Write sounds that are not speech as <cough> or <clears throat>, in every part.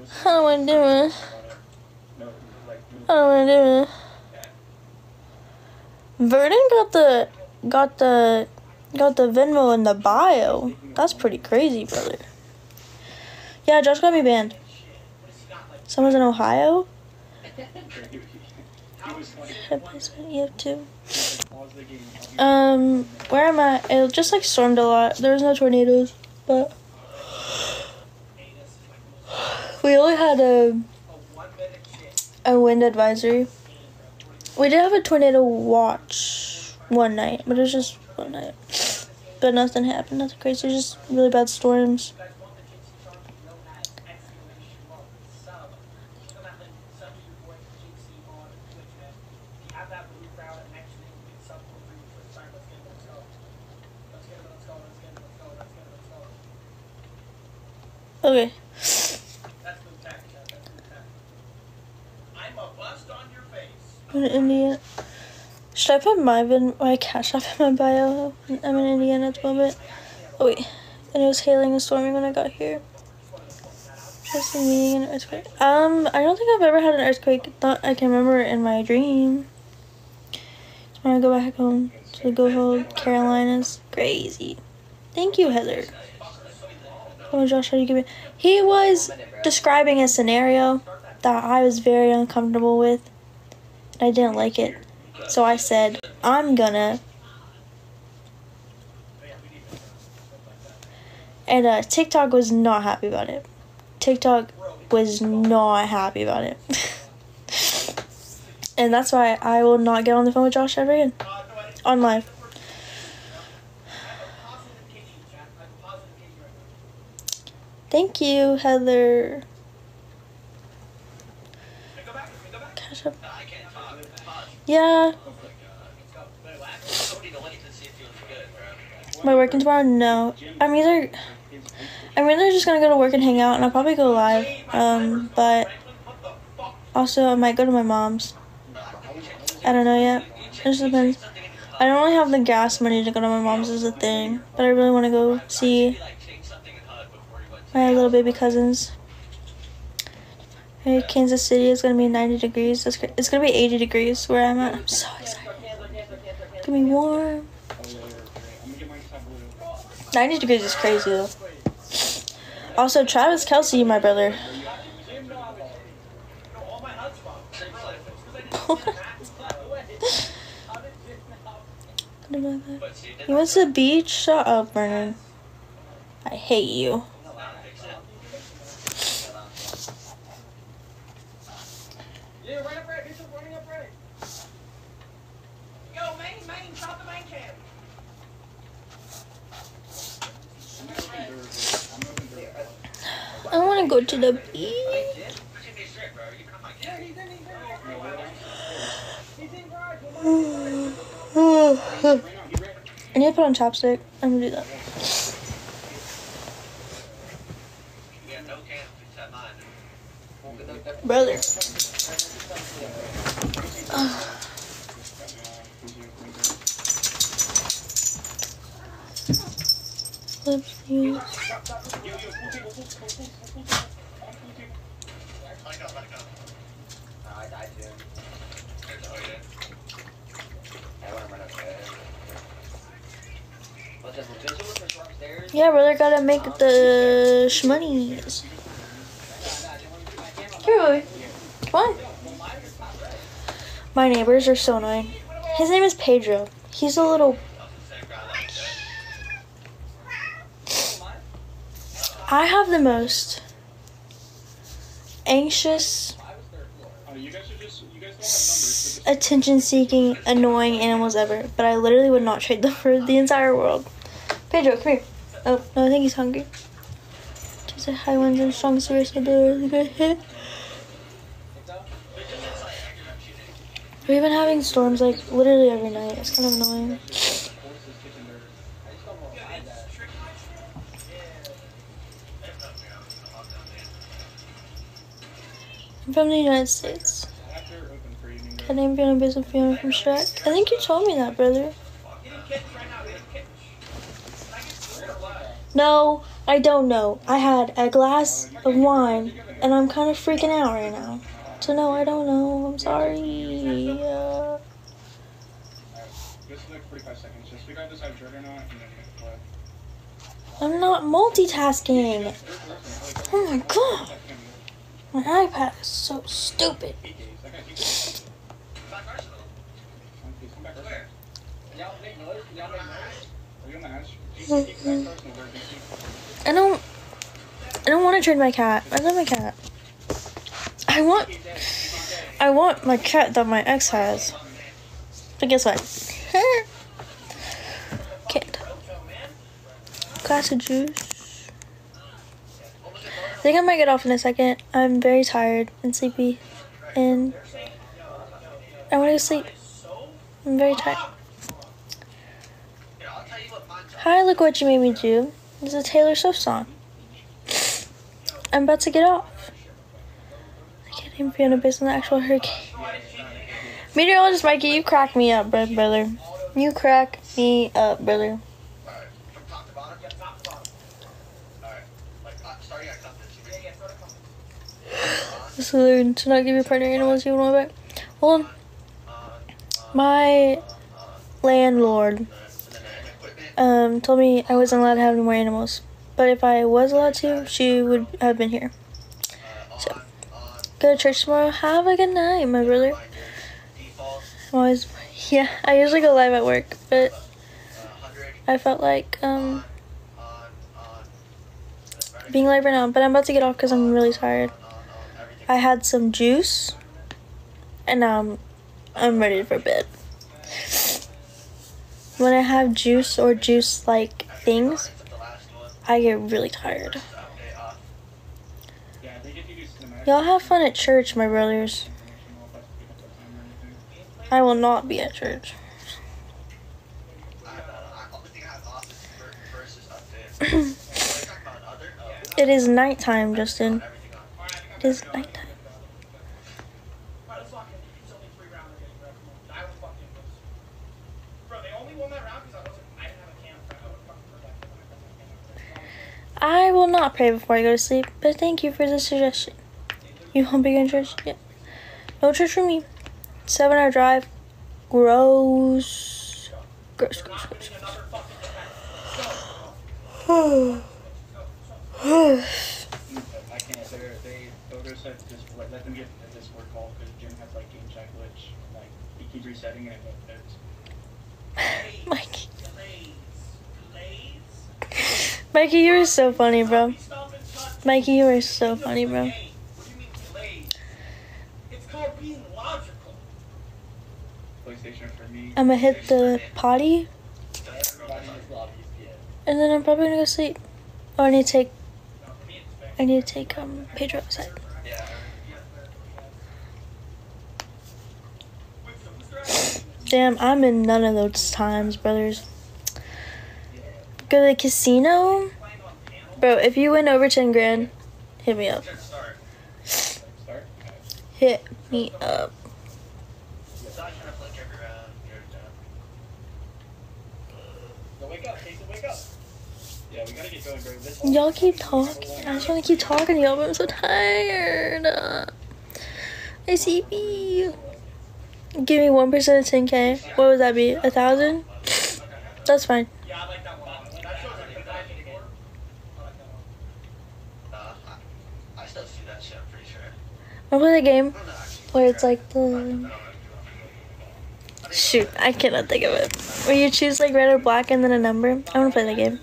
I don't want to do it. I don't want to do it. Vernon got the got the got the Venmo in the bio. That's pretty crazy, brother. Yeah, Josh got me banned. Someone's in Ohio. You have two. Um, where am I? It just like stormed a lot. There was no tornadoes, but we only had a a wind advisory. We did have a tornado watch one night, but it was just one night. But nothing happened, nothing crazy, just really bad storms. Okay. I'm in Indiana. Should I put my my cash app in my bio? I'm in Indiana at the moment. Oh wait, and it was hailing and storming when I got here. Just meeting an earthquake. Um, I don't think I've ever had an earthquake. Thought I can remember in my dream. When I go back home to Go Hold Carolinas, crazy. Thank you, Heather. Oh, Josh, how do you give me? He was describing a scenario that I was very uncomfortable with. I didn't like it. So I said, I'm gonna. And uh, TikTok was not happy about it. TikTok was not happy about it. <laughs> and that's why I will not get on the phone with Josh ever again. On live. Thank you, Heather. Cash up. Yeah. Am I working tomorrow? No. I'm either I'm either just gonna go to work and hang out and I'll probably go live. Um, but also I might go to my mom's. I don't know yet. It just depends. I don't really have the gas money to go to my mom's as a thing. But I really wanna go see my little baby cousins. Hey, Kansas City is gonna be 90 degrees. It's gonna be 80 degrees where I'm at. I'm so excited. It's gonna be warm. 90 degrees is crazy though. Also, Travis Kelce, my brother. <laughs> you went to the beach? Shut up, Vernon. I hate you. I want to go to the beach. <sighs> I need to put on chapstick. I'm gonna do that. Brother. <sighs> Use. Yeah, brother, gotta make the shmoneys. Here. Come. My neighbors are so annoying. His name is Pedro. He's a little. I have the most anxious, attention seeking, annoying animals ever, but I literally would not trade them for the entire world. Pedro, come here. Oh, no, I think he's hungry. Just a high winds and strong serious to hit. We've been having storms like literally every night. It's kind of annoying. I'm from the United States. Cat named Fiona based on from Shrek. I think you told me that, brother. No, I don't know. I had a glass of wine And I'm kind of freaking out right now. So no, I don't know. I'm sorry. Just like 45 seconds. Just figure out this out or not, and then hit play. I'm not multitasking. Oh my god. My iPad is so stupid. I don't. I don't want to trade my cat. I love my cat. I want. I want my cat that my ex has. But guess what? <laughs> Can't. Glass of juice. I think I might get off in a second. I'm very tired and sleepy, and I want to sleep. I'm very tired. Hi, look what you made me do. This is a Taylor Swift song. I'm about to get off. I can't even be on a base on the actual hurricane. Meteorologist Mikey, you crack me up, brother. You crack me up, brother. From top to bottom? Yeah, top to bottom. Alright. Like, uh, starting at top to Yeah, yeah, start is learn to not give your partner animals you want back. Well, my landlord um, told me I wasn't allowed to have any more animals. But if I was allowed to, she would have been here. So, go to church tomorrow. Have a good night, my brother. I'm always, yeah, I usually go live at work, but 100 I felt like um, being live right now. But I'm about to get off because I'm really tired. I had some juice, and now I'm, I'm ready for bed. When I have juice or juice like things, I get really tired. Y'all have fun at church, my brothers. I will not be at church. <clears throat> It is nighttime, Justin. It is nighttime. I will not pray before I go to sleep, but thank you for the suggestion. You won't be in church? Yeah. No church for me. Seven hour drive. Gross. Gross, gross, gross. Getting <sighs> <sighs> <sighs> another fucking defense. I can't. They're, they, Bogo said let, let them get a Discord call because Jim has like game check glitch. Like he keeps resetting it, but it's Mikey. Glaze. <laughs> Glaze. Mikey, you are so funny, bro. Stop and touch. Mikey, you are so funny, bro. What do you mean glaze? It's called being logical. PlayStation for me. I'm gonna hit the potty, Everybody in this lobby is dead. and then I'm probably gonna go sleep. Oh, I need to take. No, for me it's fake. I need to take um Pedro outside. Damn, I'm in none of those times, brothers. Go to the casino, bro. If you win over ten grand, hit me up. Hit me up. Wake up, wake up. Y'all keep talking. I just want to keep talking to y'all, but I'm so tired. Uh, ICP. Give me 1% of 10k. What would that be? A thousand? That's fine. I like the. I I, I see. I game where it's like the. Shoot, I cannot think of it. Where you choose like red or black and then a number. I want to play that game.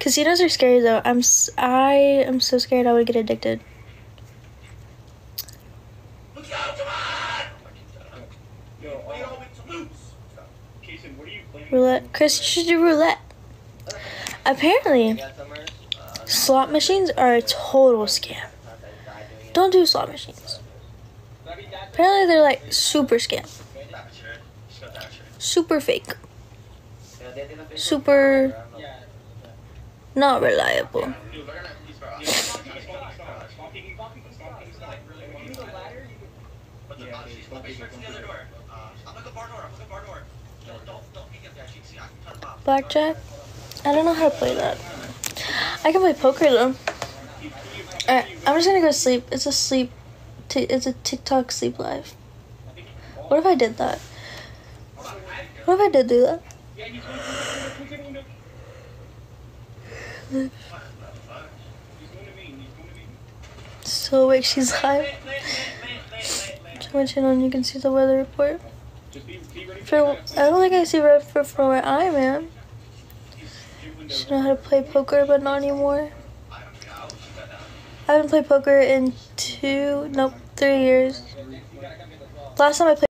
Casinos are scary though. I'm I am so scared I would get addicted. Roulette. Chris, you should do roulette. Apparently, slot machines are a total scam. Don't do slot machines. Apparently, they're like super scam. Super fake. Super not reliable. Blackjack. I don't know how to play that. I can play poker though. Alright, I'm just gonna go sleep. It's a sleep. It's a TikTok sleep live. What if I did that? What if I did do that? So wait, she's live. Check my channel and you can see the weather report. For I don't think I see red for where I am. Should know how to play poker, but not anymore. I haven't played poker in two, nope, three years. Last time I played.